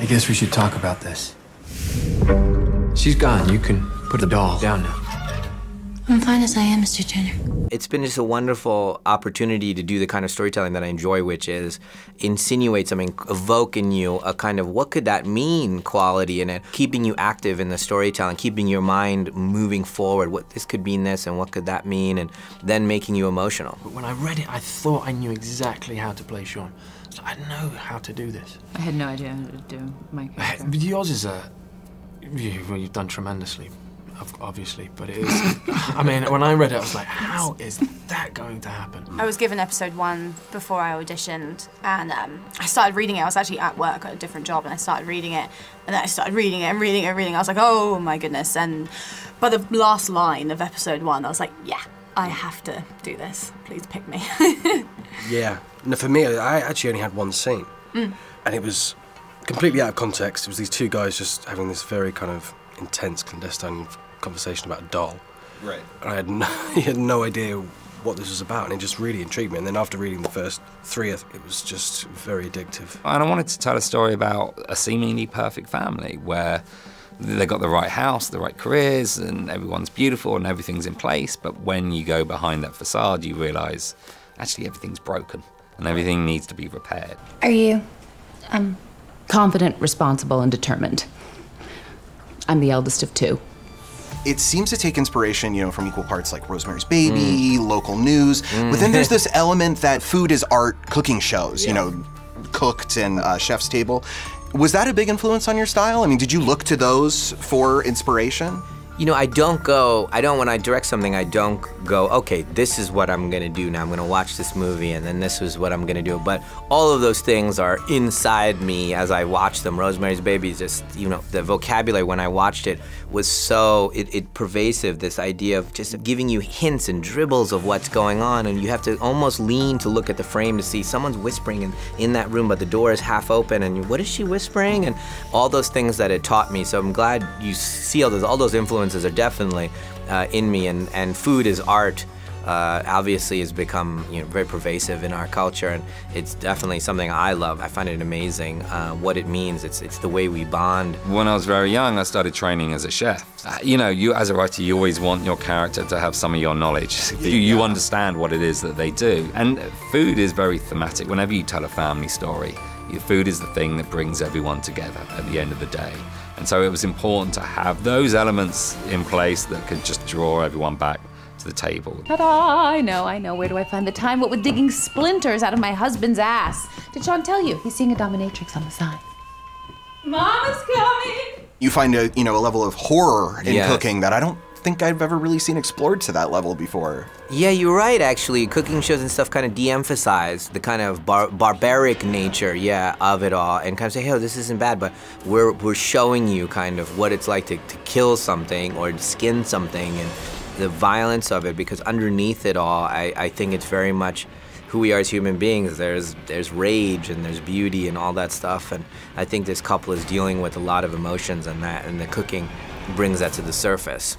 I guess we should talk about this. She's gone. You can put the doll down now. I'm fine as I am, Mr. Turner. It's been just a wonderful opportunity to do the kind of storytelling that I enjoy, which is insinuate something, evoke in you a kind of what could that mean quality in it, keeping you active in the storytelling, keeping your mind moving forward, what this could mean this and what could that mean, and then making you emotional. But when I read it, I thought I knew exactly how to play Sean. So I know how to do this. I had no idea how to do my character. But yours is a. You, well, you've done tremendously, ob- obviously. But it is. I mean, when I read it, I was like, how is that going to happen? I was given episode one before I auditioned, and um, I started reading it. I was actually at work at a different job, and I started reading it, and then I started reading it and reading it and reading it. I was like, oh my goodness! And by the last line of episode one, I was like, yeah, I have to do this. Please pick me. Yeah. No, for me, I actually only had one scene, Mm. and it was completely out of context. It was these two guys just having this very kind of intense clandestine conversation about a doll. Right. And I had no, I had no idea what this was about, and it just really intrigued me. And then after reading the first three, it was just very addictive. And I wanted to tell a story about a seemingly perfect family where they got the right house, the right careers, and everyone's beautiful and everything's in place. But when you go behind that facade, you realize actually everything's broken and everything needs to be repaired. Are you, um, Confident, responsible, and determined. I'm the eldest of two. It seems to take inspiration, you know, from equal parts like Rosemary's Baby, local news. But then there's this element that food is art cooking shows, you know, cooked and uh, chef's table. Was that a big influence on your style? I mean, did you look to those for inspiration? You know, I don't go, I don't, when I direct something, I don't go, okay, this is what I'm gonna do now. I'm gonna watch this movie and then this is what I'm gonna do. But all of those things are inside me as I watch them. Rosemary's Baby is just, you know, the vocabulary when I watched it was so, it, it pervasive, this idea of just giving you hints and dribbles of what's going on. And you have to almost lean to look at the frame to see someone's whispering in, in that room, but the door is half open and what is she whispering? And all those things that it taught me. So I'm glad you see all those, all those influences are definitely uh, in me, and, and food is art. Uh, obviously, has become you know, very pervasive in our culture, and it's definitely something I love. I find it amazing uh, what it means. It's it's the way we bond. When I was very young, I started training as a chef. Uh, You know, you as a writer, you always want your character to have some of your knowledge. You, you understand what it is that they do. And food is very thematic. Whenever you tell a family story, your food is the thing that brings everyone together at the end of the day. And so it was important to have those elements in place that could just draw everyone back to the table. Ta-da! I know, I know. Where do I find the time? What with digging splinters out of my husband's ass? Did Sean tell you? He's seeing a dominatrix on the side. Mama's coming! You find a you know a level of horror in Yes. cooking that I don't think I've ever really seen explored to that level before. Yeah, you're right. Actually, cooking shows and stuff kind of de-emphasize the kind of bar- barbaric nature, yeah, of it all, and kind of say, "Hey, oh, this isn't bad," but we're we're showing you kind of what it's like to, to kill something or skin something and the violence of it. Because underneath it all, I, I think it's very much who we are as human beings. There's there's rage and there's beauty and all that stuff, and I think this couple is dealing with a lot of emotions and that, and the cooking brings that to the surface.